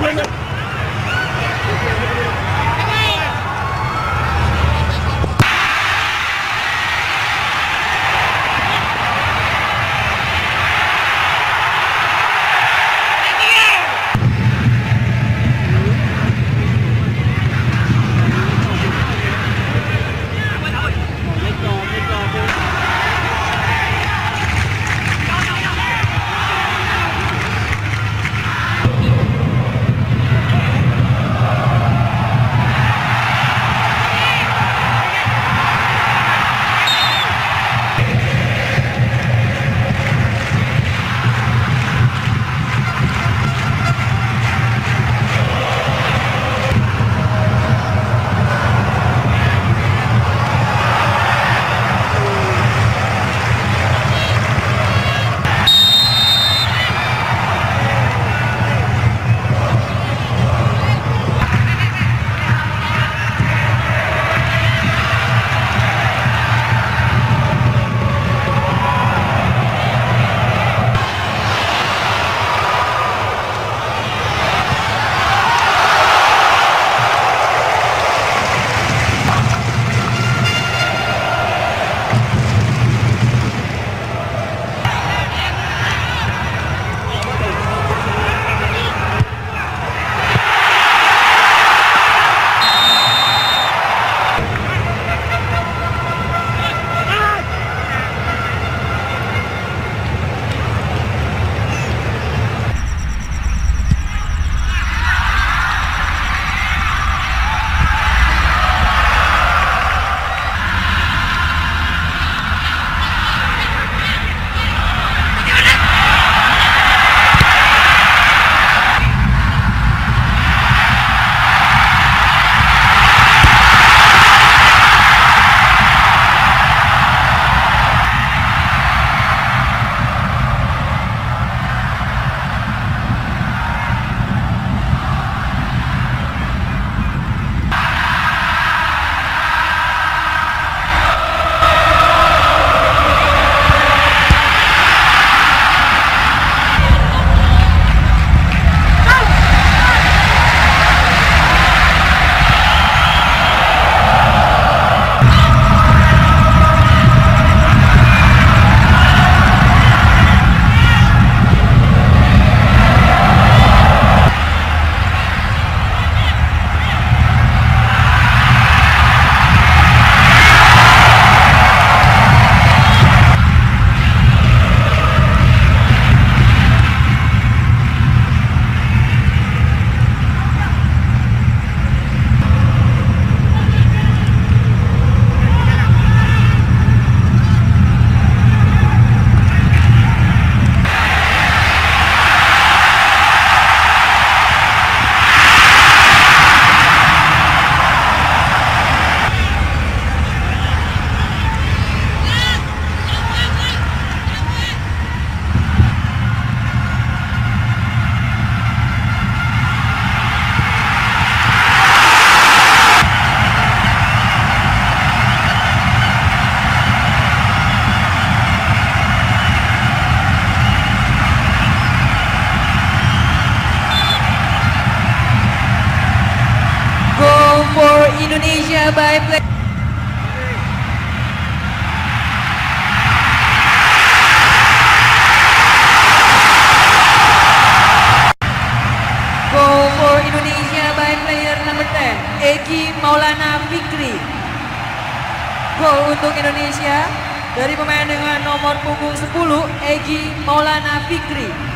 One minute. Play. Goal for Indonesia by player number 10, Egi Maulana Fikri. Gol untuk Indonesia dari pemain dengan nomor punggung 10, Egi Maulana Fikri.